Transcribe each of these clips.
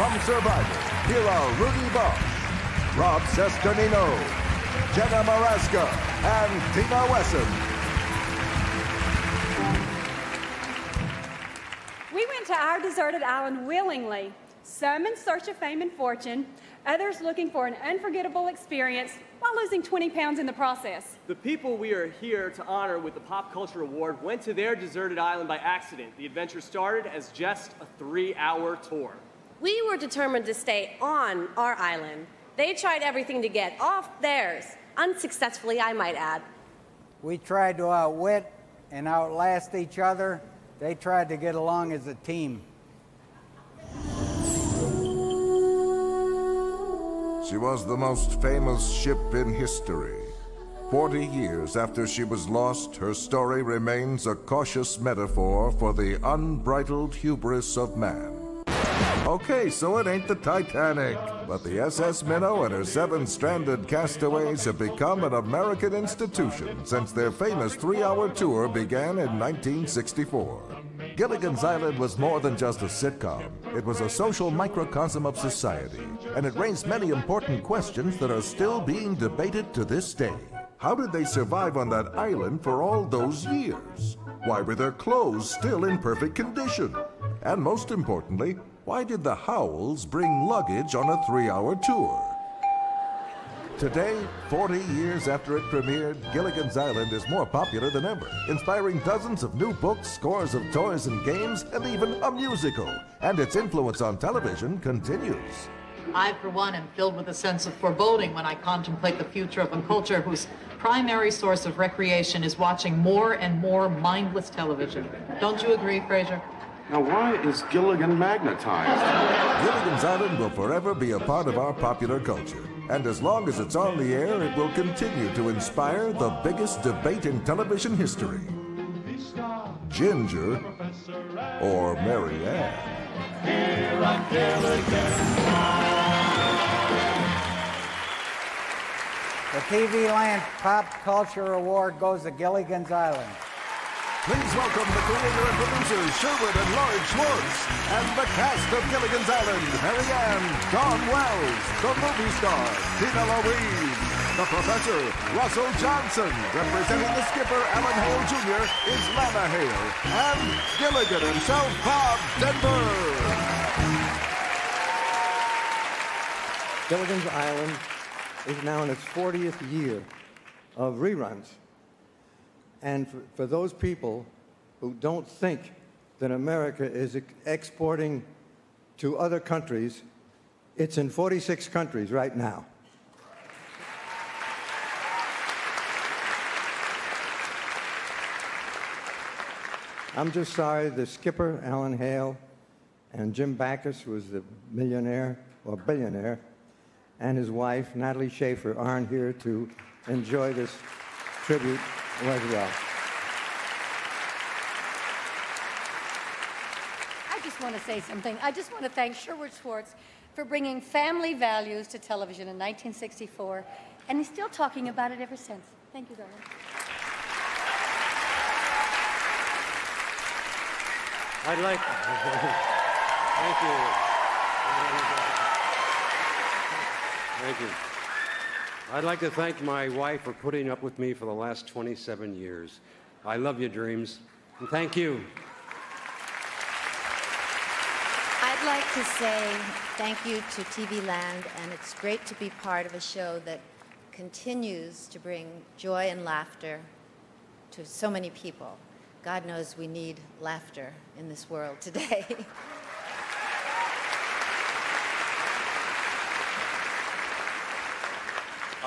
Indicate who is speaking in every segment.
Speaker 1: From Survivor, here are Rudy Boesch, Rob Cesternino, Jenna Morasca, and Tina Wesson.
Speaker 2: We went to our deserted island willingly, some in search of fame and fortune, others looking for an unforgettable experience while losing 20 pounds in the process.
Speaker 3: The people we are here to honor with the Pop Culture Award went to their deserted island by accident. The adventure started as just a three hour tour.
Speaker 4: We were determined to stay on our island. They tried everything to get off theirs, unsuccessfully, I might add.
Speaker 5: We tried to outwit and outlast each other. They tried to get along as a team.
Speaker 1: She was the most famous ship in history. Forty years after she was lost, her story remains a cautious metaphor for the unbridled hubris of man. Okay, so it ain't the Titanic, but the SS Minnow and her seven stranded castaways have become an American institution since their famous three hour tour began in 1964. Gilligan's Island was more than just a sitcom. It was a social microcosm of society, and it raised many important questions that are still being debated to this day. How did they survive on that island for all those years? Why were their clothes still in perfect condition? And most importantly, why did the Howells bring luggage on a three hour tour? Today, 40 years after it premiered, Gilligan's Island is more popular than ever, inspiring dozens of new books, scores of toys and games, and even a musical. And its influence on television continues.
Speaker 6: I, for one, am filled with a sense of foreboding when I contemplate the future of a culture whose primary source of recreation is watching more and more mindless television. Don't you agree, Fraser?
Speaker 7: Now, why is Gilligan magnetized?
Speaker 1: Gilligan's Island will forever be a part of our popular culture. And as long as it's on the air, it will continue to inspire the biggest debate in television history Ginger or Mary Ann?
Speaker 5: The TV Land Pop Culture Award goes to Gilligan's Island.
Speaker 1: Please welcome the creator and producers, Sherwood and Lloyd Schwartz, and the cast of Gilligan's Island, Marianne, Dawn Wells, the movie star, Tina Louise, the professor, Russell Johnson, representing the skipper, Alan Hale Jr., is Lana Hale, and Gilligan himself, Bob Denver.
Speaker 8: Gilligan's Island is now in its 40th year of reruns. And for, for those people who don't think that America is ex- exporting to other countries, it's in 46 countries right now. I'm just sorry the skipper, Alan Hale, and Jim Backus, who was the millionaire or billionaire, and his wife, Natalie Schafer, aren't here to enjoy this tribute as well.
Speaker 9: I just want to say something. I just want to thank Sherwood Schwartz for bringing family values to television in 1964, and he's still talking about it ever since. Thank you, darling.
Speaker 10: I'd like. Thank you. Thank you. I'd like to thank my wife for putting up with me for the last 27 years. I love you, Dreama. And thank you.
Speaker 11: I'd like to say thank you to TV Land, and it's great to be part of a show that continues to bring joy and laughter to so many people. God knows we need laughter in this world today.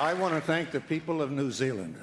Speaker 12: I want to thank the people of New Zealand